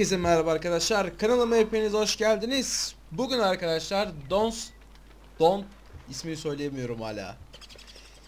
Herkese merhaba arkadaşlar. Kanalıma hepiniz hoş geldiniz. Bugün arkadaşlar Dons Don ismini söyleyemiyorum hala.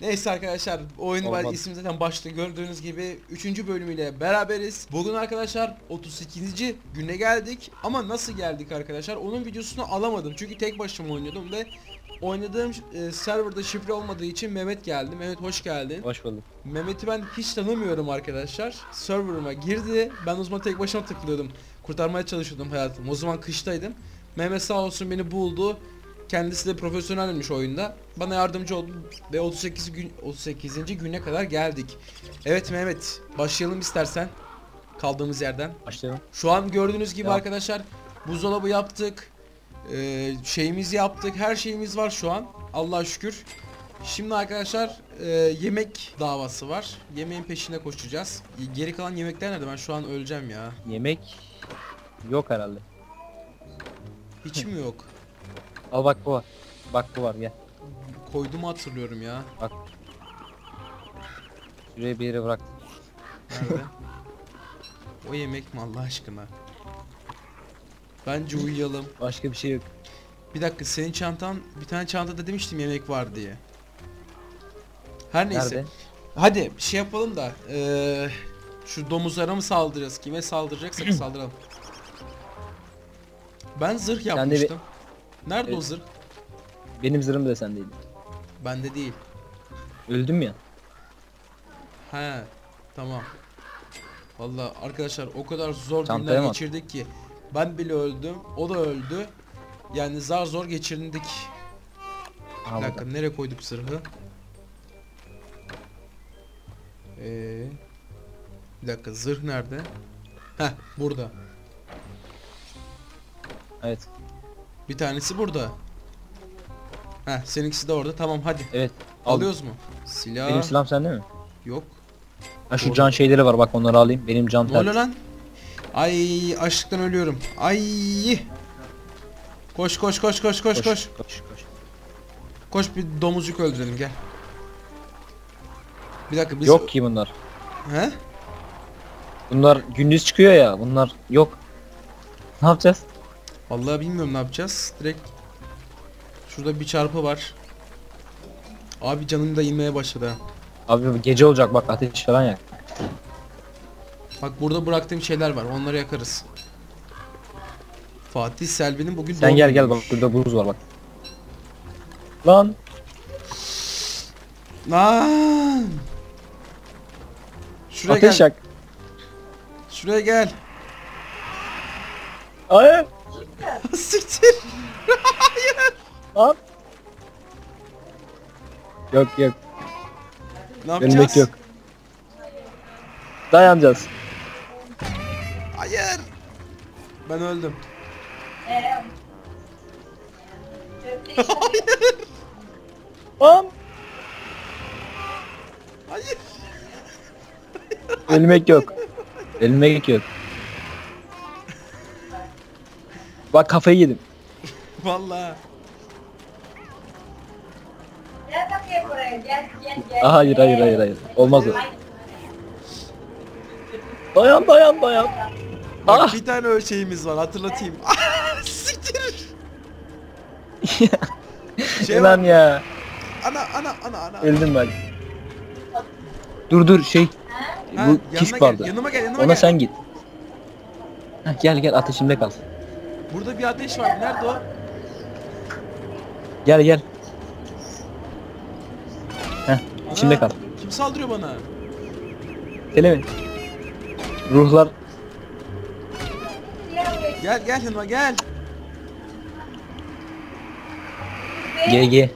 Neyse arkadaşlar oyun var ismi zaten başta gördüğünüz gibi 3. bölümüyle beraberiz. Bugün arkadaşlar 38. güne geldik ama nasıl geldik arkadaşlar onun videosunu alamadım çünkü tek başıma oynuyordum ve oynadığım e, serverda şifre olmadığı için Mehmet geldi. Mehmet hoş geldin. Hoş bulduk. Mehmet'i ben hiç tanımıyorum arkadaşlar. Server'ıma girdi. Ben o zaman tek başıma takılıyordum. Kurtarmaya çalışıyordum hayatımı. O zaman kıştaydım. Mehmet sağ olsun beni buldu. Kendisi de profesyonelmiş oyunda. Bana yardımcı oldu ve 38 gün 38. güne kadar geldik. Evet Mehmet, başlayalım istersen kaldığımız yerden. Başlayalım. Şu an gördüğünüz gibi Tamam. arkadaşlar buzdolabı yaptık. Ee, şeyimizi yaptık. Her şeyimiz var şu an. Allah'a şükür. Şimdi arkadaşlar e, yemek davası var. Yemeğin peşine koşacağız. Geri kalan yemekler nerede? Ben şu an öleceğim ya. Yemek yok herhalde. Hiç mi yok? Al bak bu var. Bak bu var gel. Koyduğumu hatırlıyorum ya. Bak. Şuraya bir yere bırak. Nerede? o yemek mi Allah aşkına? Bence uyuyalım. Başka bir şey yok. Bir dakika senin çantan bir tane çantada demiştim yemek var diye. Her neyse. Nerede? Hadi bir şey yapalım da eee, şu domuzlara mı saldıracağız? Kime saldıracaksak saldıralım. Ben zırh de bir- yapmıştım. Nerede o Evet. zırh? Benim zırhım da sendeydi. Bende değil. Öldüm ya. He. Tamam. Vallahi arkadaşlar o kadar zor Çantaya günler geçirdik ki ben bile öldüm, o da öldü. Yani zar zor geçirdik. Aha Bir dakika nereye koyduk zırhı? Ee, bir dakika zırh nerede? Heh burada. Evet. Bir tanesi burada. Heh seninkisi de orada. Tamam hadi. Evet. Al. Alıyoruz mu? Silah Benim silahım sende mi? yok. Ha şu Orada. can şeyleri var bak onları alayım. Benim can Ne oluyor lan? Ay açlıktan ölüyorum. Ay. Koş koş koş koş koş koş. Koş koş. Koş bir domuzcuk öldürelim gel. Bir dakika biz Yok ki bunlar. He? Bunlar gündüz çıkıyor ya. Bunlar yok. Ne yapacağız? Vallahi bilmiyorum ne yapacağız. Direkt şurada bir çarpı var. Abi canım da inmeye başladı. Abi gece olacak bak ateş falan yak. Bak burada bıraktığım şeyler var. Onları yakarız. Fatih Selvi'nin bugün Sen doğum gel gel bak burada buz var bak. Lan. Lan! Şuraya ateş gel. yak. Şuraya gel. Ay. Siktir. Lan. Yok yok. Ne yapacağız? Yok. Dayanacağız. Ben öldüm. Lan. Hayır. Ölmek yok. Ölmek yok. Bak kafayı yedim. Vallahi. Gel bakayım buraya gel gel gel. Aa, hayır hayır hayır hayır. Olmaz o. Dayan dayan dayan. Bak Ah. bir tane öyle şeyimiz var hatırlatayım. Siktir. Şey Ulan var. ya. Ana ana ana ana. Öldüm ben. Dur dur şey. Ha, Bu kiş vardı. yanıma gel, yanıma Ona gel. sen git. Heh, gel gel ateşimde kal. Burada bir ateş var. Nerede o? Gel gel. Heh, içimde Ana, kal. Kim saldırıyor bana? Gel mi? Ruhlar Gel gel yanıma gel. GG. Be,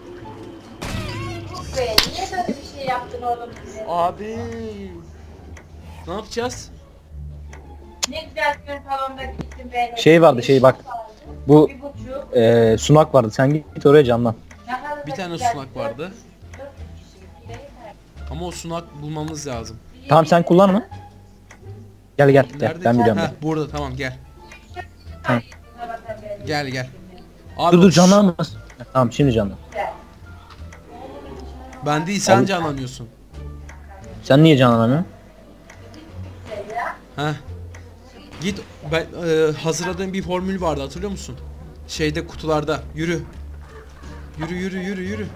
Niye böyle bir şey yaptın oğlum bize? Abi. Ne yapacağız? Ne güzel gün salonda gittim ben. Şey vardı, şey bak. Bu Bir buçuk. eee sunak vardı. Sen git oraya. Ne kadar Bir da tane güzel. sunak vardı. Dört kişi. Bire yeter. Ama o sunak bulmamız lazım. Tamam sen kullanma. Gel gel gel. Ben biliyorum. Heh, ben. burada tamam gel. Ha. Gel gel. Abi Dur dur canlanmaz. Tamam şimdi canlan. Ben değil sen Abi- canlanıyorsun. Sen niye canlanamıyorsun? Heh. Git Ben e, hazırladığım bir formül vardı hatırlıyor musun? Şeyde kutularda. Yürü. Yürü yürü yürü yürü.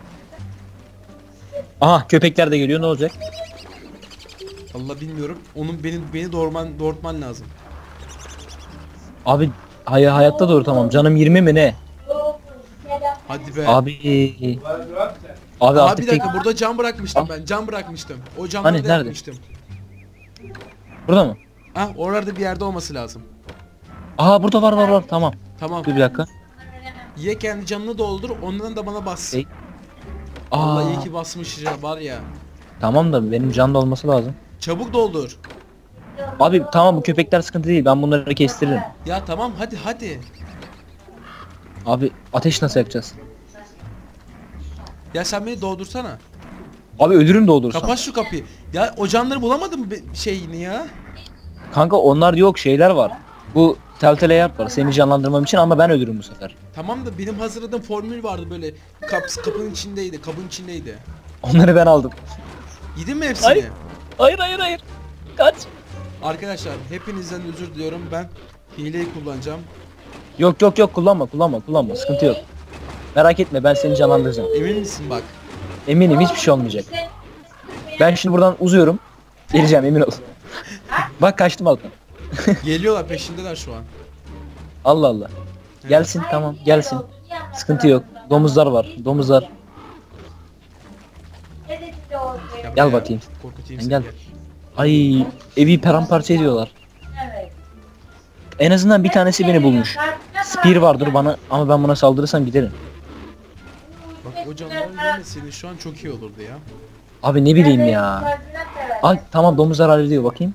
Aha köpekler de geliyor ne olacak? Allah bilmiyorum. Onun beni beni doğurman doğurtman lazım. Abi hay hayatta doğru tamam canım 20 mi ne? Hadi be. Abi. Abi Aa, artık bir tek... dakika burada cam bırakmıştım ben. Cam bırakmıştım. O camları Hani, nerede? yapmıştım. Burada mı? Ha oralarda bir yerde olması lazım. Aha burada var var var tamam. Tamam. Dur bir dakika. Ye kendi canını doldur. Ondan da bana bas. Ey. Allah iyi ki basmış ya var ya. tamam da benim can da olması lazım. Çabuk doldur. Abi tamam bu köpekler sıkıntı değil ben bunları kestiririm. Ya tamam hadi hadi. Abi ateş nasıl yakacağız? Ya sen beni doldursana. Abi ölürüm de olursa. Kapat şu kapıyı. Ya o canları bulamadın mı be- şeyini ya? Kanka onlar yok şeyler var. Bu telltale yap var seni canlandırmam için ama ben ölürüm bu sefer. Tamam da benim hazırladığım formül vardı böyle. Kap, kapının içindeydi. Kabın içindeydi. Onları ben aldım. Yedin mi hepsini? Hayır. Hayır hayır hayır. Kaç. Arkadaşlar hepinizden özür diliyorum. Ben hileyi kullanacağım. Yok yok yok kullanma kullanma kullanma sıkıntı yok. Merak etme ben seni canlandıracağım. Emin misin bak? Eminim hiçbir şey olmayacak. Ben şimdi buradan uzuyorum. Geleceğim emin ol. Bak kaçtım alttan. Geliyorlar peşindeler şu an. Allah Allah. Gelsin tamam gelsin. Sıkıntı yok. Domuzlar var. Domuzlar. Ya Gel buraya bakayım. Korkutayım Sen seni gel. Ay evi paramparça ediyorlar. En azından bir tanesi beni bulmuş. Spear vardır bana ama ben buna saldırırsam giderim. Bak o yemeseydin şu an çok iyi olurdu ya. Abi ne bileyim ya. Ay tamam domuzlar hallediyor bakayım.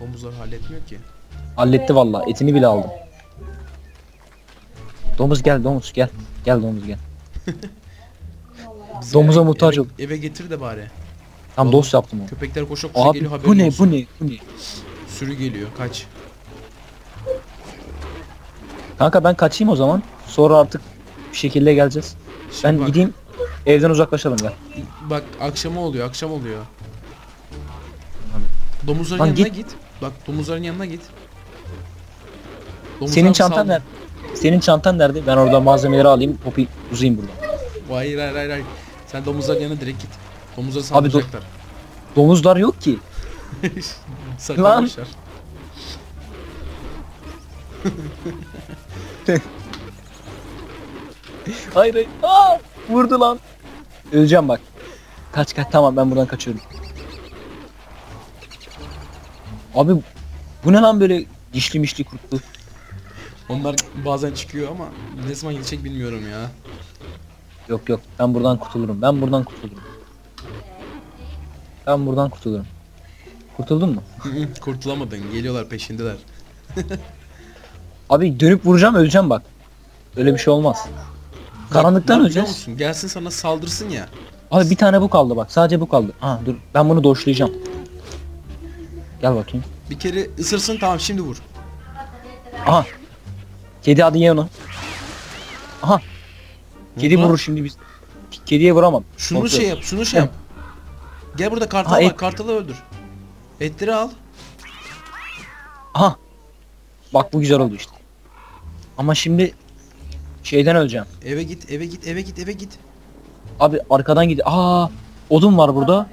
Domuzlar halletmiyor ki. Halletti valla etini bile aldım. Domuz gel domuz gel. Gel domuz gel. Domuza muhtaç ol. Eve getir de bari. Tam dost yaptım onu. Köpekler koşa koşa Abi geliyor haberin bu ne olsun. bu ne bu ne? Sürü geliyor kaç. Kanka ben kaçayım o zaman. Sonra artık bir şekilde geleceğiz. Şimdi Ben bak, gideyim evden uzaklaşalım gel. Bak akşama oluyor akşam oluyor. Domuzların Lan yanına git. git. Bak domuzların yanına git. Domuzlar Senin çantan nerede? Senin çantan nerede? Ben orada malzemeleri alayım. Popi uzayayım burada. Hayır hayır hayır hayır. Sen domuzların yanına direkt git. Domuzları Abi do- saldıracaklar. Domuzlar yok ki. Saklamışlar. Hayır hayır. Aa, vurdu lan. Öleceğim bak. Kaç kaç tamam ben buradan kaçıyorum. Abi bu ne lan böyle dişli mişli kurtlu. Onlar bazen çıkıyor ama ne zaman gidecek bilmiyorum ya. Yok yok ben buradan kurtulurum. Ben buradan kurtulurum. Ben buradan kurtulurum. Kurtuldun mu? Kurtulamadın. Geliyorlar peşindeler. Abi dönüp vuracağım öleceğim bak. Öyle bir şey olmaz. Karanlıktan öleceğiz. musun? Gelsin sana saldırsın ya. Abi bir tane bu kaldı bak. Sadece bu kaldı. Ha dur ben bunu doşlayacağım. Gel bakayım. Bir kere ısırsın tamam şimdi vur. Aha. Kedi hadi ye onu. Aha. Kedi Vurma. vurur şimdi biz. Kediye vuramam. Şunu Kontrol. şey yap, şunu şey yap. Gel burada kartal var, et- kartalı öldür. Etleri al. Aha. Bak bu güzel oldu işte. Ama şimdi şeyden öleceğim. Eve git, eve git, eve git, eve git. Abi arkadan gidi. Aa, odun var burada.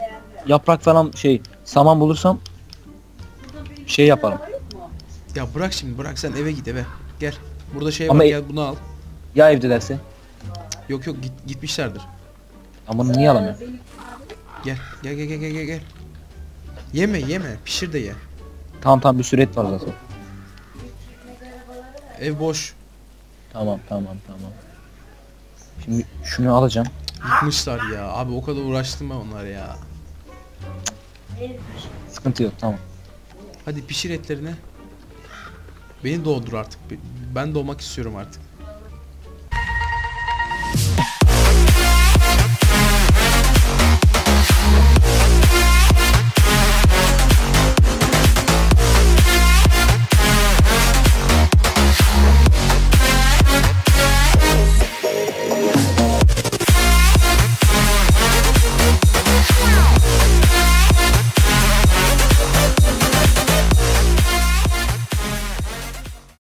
Yaprak falan şey, saman bulursam şey yaparım. Ya bırak şimdi, bırak sen eve git eve. Gel. Burada şey Ama var, e- gel bunu al. Ya evde derse. Yok yok git, gitmişlerdir. Ama bunu niye alamıyorum? Gel, gel gel gel gel gel. Yeme yeme, pişir de ye. Tamam tamam bir süre et var zaten. Ev boş. Tamam tamam tamam. Şimdi şunu alacağım. Yıkmışlar ya. Abi o kadar uğraştım ben onlar ya. Sıkıntı yok tamam. Hadi pişir etlerini. Beni doğdur artık. Ben doğmak istiyorum artık.